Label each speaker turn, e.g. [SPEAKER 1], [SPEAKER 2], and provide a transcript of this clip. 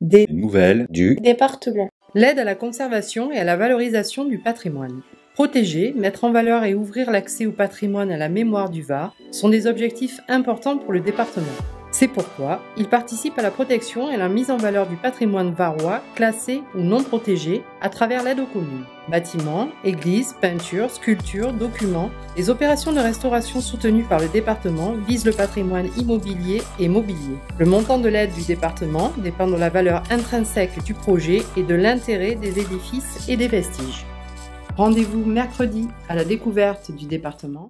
[SPEAKER 1] Des
[SPEAKER 2] nouvelles du
[SPEAKER 3] département.
[SPEAKER 1] L'aide à la conservation et à la valorisation du patrimoine. Protéger, mettre en valeur et ouvrir l'accès au patrimoine à la mémoire du Var sont des objectifs importants pour le département. C'est pourquoi il participe à la protection et la mise en valeur du patrimoine varois classé ou non protégé à travers l'aide aux communes. Bâtiments, églises, peintures, sculptures, documents, les opérations de restauration soutenues par le département visent le patrimoine immobilier et mobilier. Le montant de l'aide du département dépend de la valeur intrinsèque du projet et de l'intérêt des édifices et des vestiges. Rendez-vous mercredi à la découverte du département.